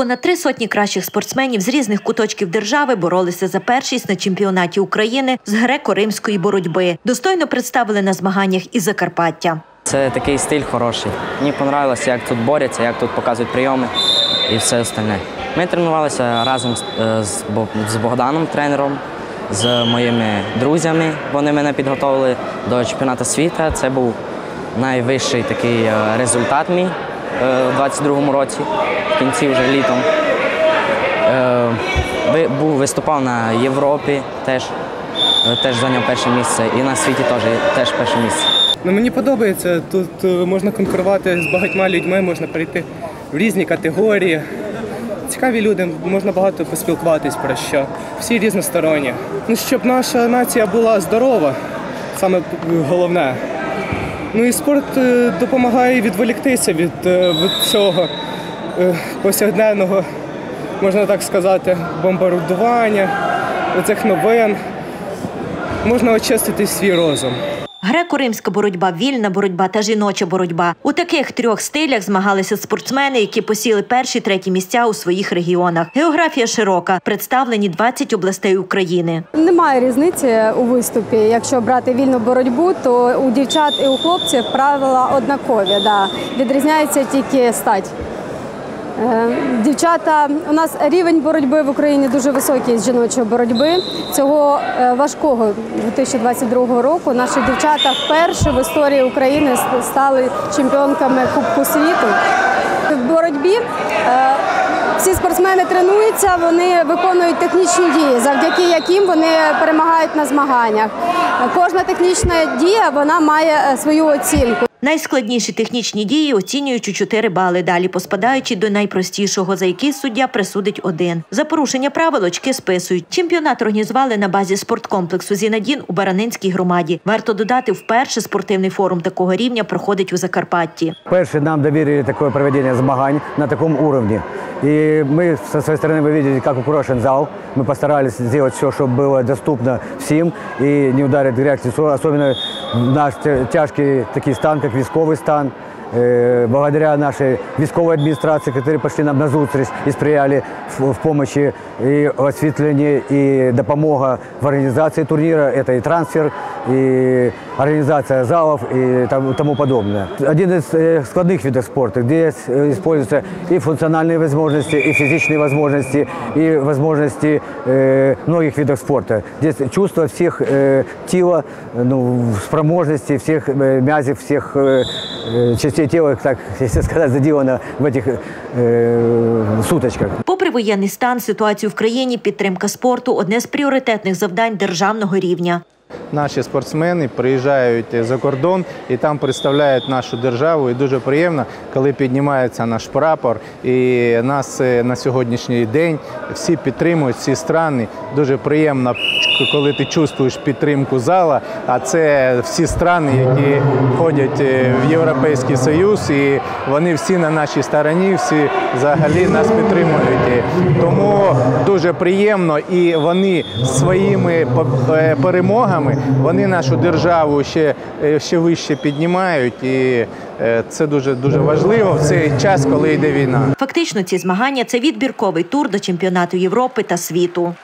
Понад три сотні кращих спортсменів з різних куточків держави боролися за першість на чемпіонаті України з греко-римської боротьби. Достойно представили на змаганнях із Закарпаття. Це такий стиль хороший. Мені подобалося, як тут борються, як тут показують прийоми і все остальне. Ми тренувалися разом з, е, Богданом, тренером, з моїми друзями. Вони мене підготовили до чемпіонату світу. Це був найвищий такий е, результат мій у 22-му році, в кінці вже літом. Е, Був виступав на Європі теж, е, теж зайняв перше місце, і на світі теж, теж перше місце. Ну, мені подобається. Тут е, можна конкурувати з багатьма людьми, можна перейти в різні категорії. Цікаві люди, можна багато поспілкуватись про що. Всі різносторонні. Ну, щоб наша нація була здорова, саме е, головне. Ну і спорт е, допомагає відволіктися від, е, від цього е, повсякденного, можна так сказати, бомбардування, цих новин. Можна очистити свій розум. Греко-римська боротьба, вільна боротьба та жіноча боротьба. У таких трьох стилях змагалися спортсмени, які посіли перші треті місця у своїх регіонах. Географія широка, представлені 20 областей України. Немає різниці у виступі. Якщо брати вільну боротьбу, то у дівчат і у хлопців правила однакові. Да. Відрізняється тільки стать. Е, Дівчата, у нас рівень боротьби в Україні дуже високий з жіночої боротьби. Цього е, важкого 2022 року наші дівчата вперше в історії України стали чемпіонками Кубку світу. В боротьбі е, всі спортсмени тренуються, вони виконують технічні дії, завдяки яким вони перемагають на змаганнях. Е, Кожна технічна дія вона має е, свою оцінку. Найскладніші технічні дії оцінюють у 4 бали, далі поспадаючи до найпростішого, за який суддя присудить один. За порушення правил очки списують. Чемпіонат організували на базі спорткомплексу Зінадін у Баранинській громаді. Варто додати, вперше спортивний форум такого рівня проходить у Закарпатті. Перше нам доверили такое проведение змагань на таком уровне. И мы со своей стороны, вы видели, как украшен зал. Мы постарались сделать все, чтобы было доступно всем и не ударить в грязь лицо. Особенно наш тя- тяжкий такой стан, как військовый стан. Благодаря нашей військовой администрации, которые пошли нам на зустріч и сприяли в, помощи и осветлении, и допомога в организации турнира. Это и трансфер, и организация залов, и тому подобное. Один из складных видов спорта, где используются и функциональные возможности, и физические возможности, и возможности многих видов спорта. Здесь чувство всех тела, ну, спроможностей, всех мязей, всех э, э, частей тела, так, если сказать, заділено в этих э, суточках. Попри воєнний стан, ситуацію в країні, підтримка спорту одне з пріоритетних завдань державного рівня. Наші спортсмени приїжджають за кордон і там представляють нашу державу. І дуже приємно, коли піднімається наш прапор. І нас е, на сьогоднішній день всі підтримують, всі страни. Дуже приємно, коли ти чувствуєш підтримку зала. А це всі страни, які входять е, в Європейський Союз, і вони всі на нашій стороні, всі взагалі нас підтримують. Тому дуже приємно, і вони своїми е, перемогами вони нашу державу ще, е, ще вище піднімають, і це дуже дуже важливо в цей час, коли йде війна. Фактично, ці змагання це відбірковий тур до чемпіонату Європи та світу.